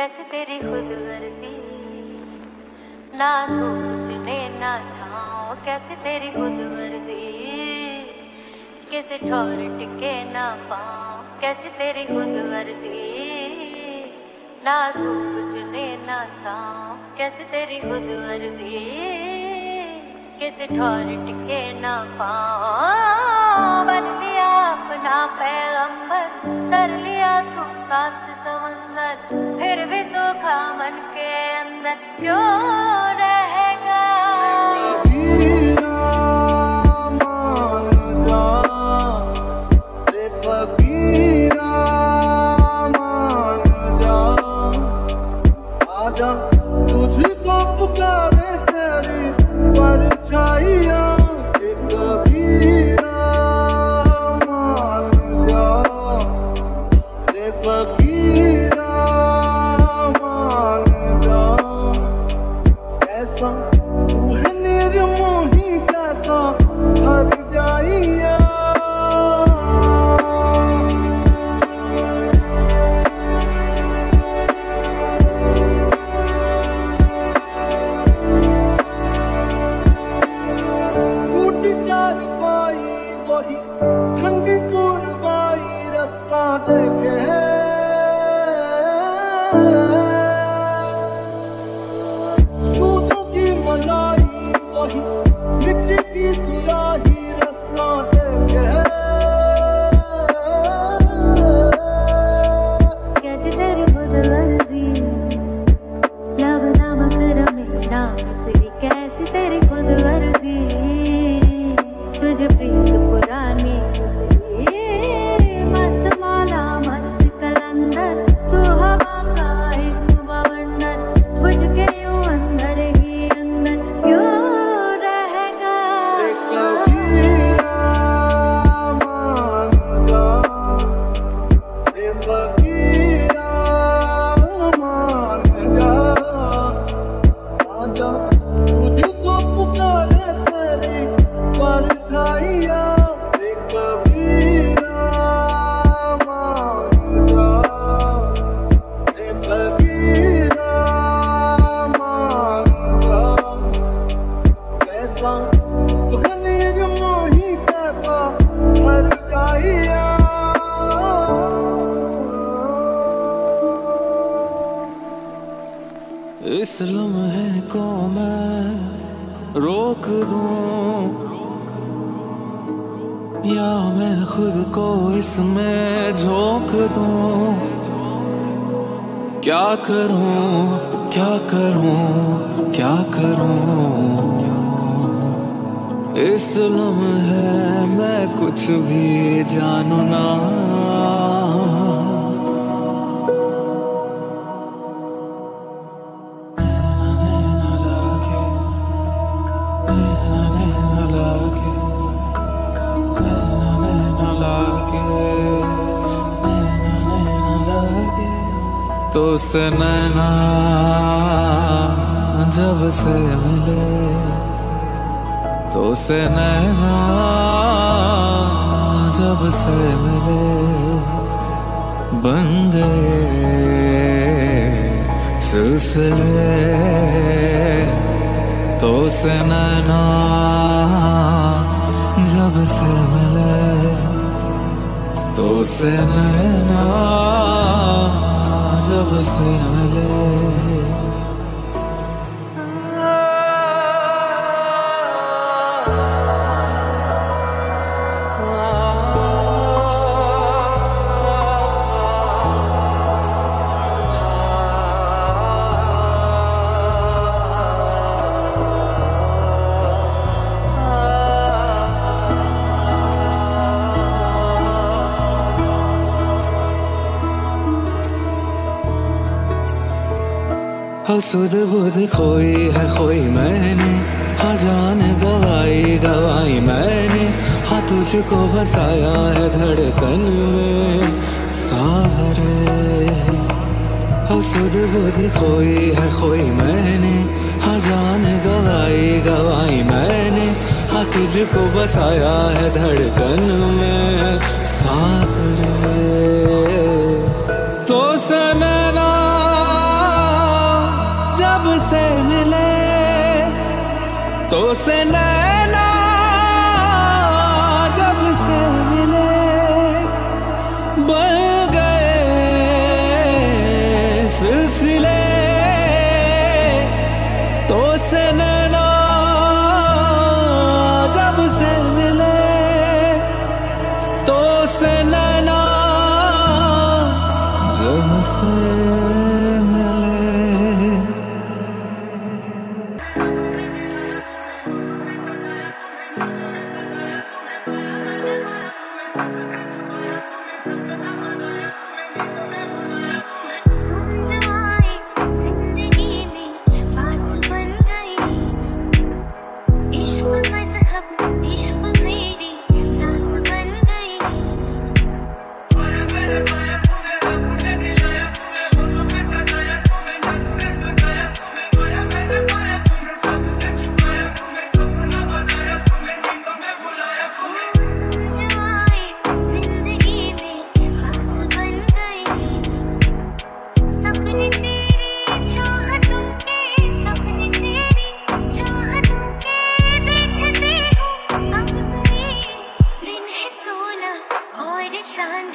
कैसे तेरी खुद गर्जी ना धूप चुने, ना छाओ कैसे तेरी खुद गर्जी किसे ठोर टिके, ना पाओ कैसे तेरी खुद गर्जी ना धूप चुने, ना छाओ कैसे तेरी खुद गर्जी किसे ठोर टिके, ना पाओ बन लिया अपना पैगंबर, तर लिया तू समंदर फिर भी सूखा मन के अंदर क्यों चार पाई वही ठंडी पुरवाई रस्ता देखे। की मनाई वही मिट्टी Surya या मैं खुद को इसमें झोंक दूँ? क्या करूँ? क्या करूँ? क्या करूँ? इस लम्हे मैं कुछ भी जानू ना। तो से नैना जब से मिले तो से नैना जब से मिले, बन गए सिलसिले। तो से जब से मिले से नैना जब से मिले। हसुद बुद खोई है खोई मैंने हाँ जान गवाई गवाई मैंने हाँ तुझको बसाया है धड़कन में। सावरे हसुद बुद खोई है खोई मैंने हाँ जान गवाई गवाई मैंने हाँ तुझको बसाया है धड़कन में। से नैना जब से मिले, बन गए सिलसिले। तो से जब से मिले तो से जब से मिले।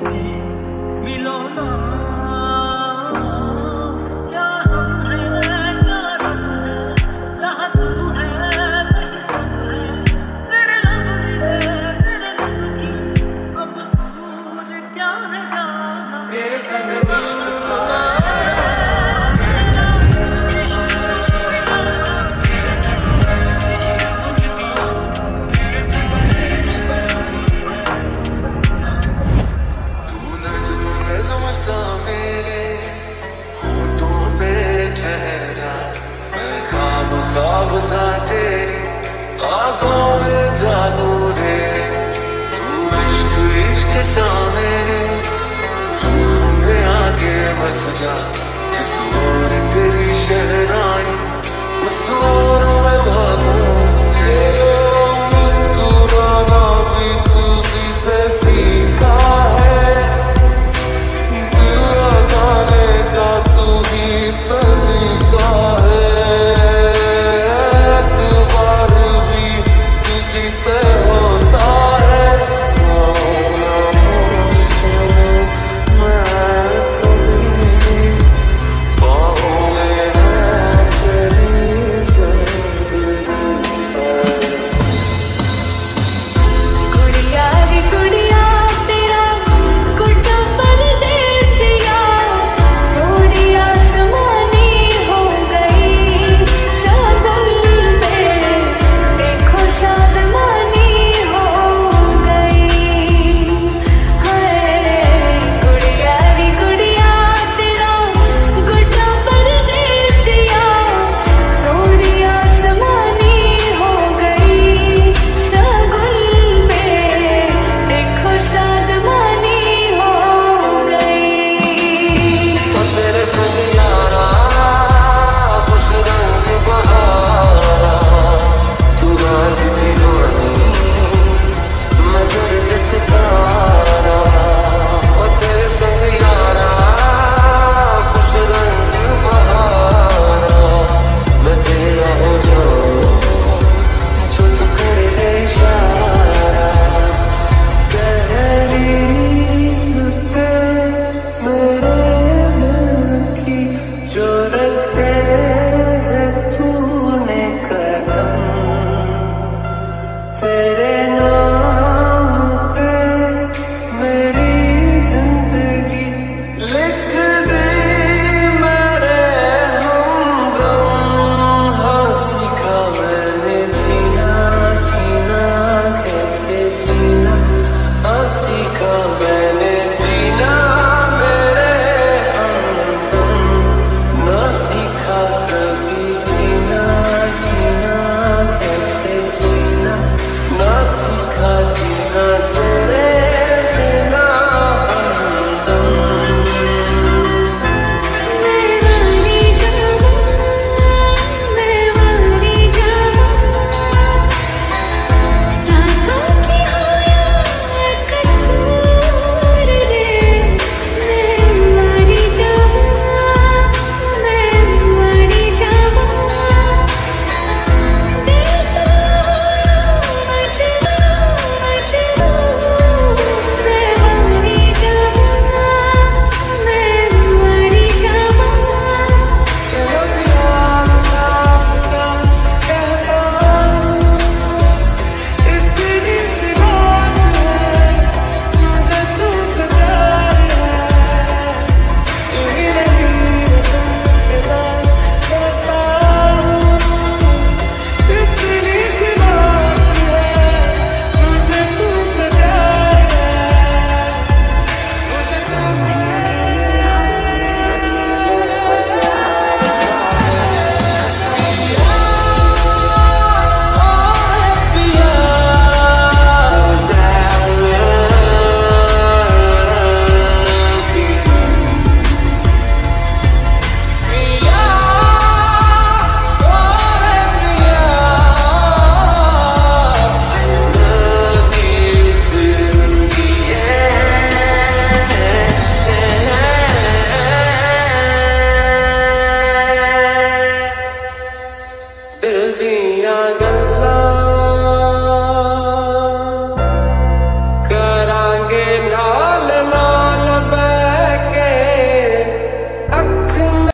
Yeah. you. आँखों जागो रे? तू इश्क इश्क सा आगे बस जा जिस और तेरी शहरा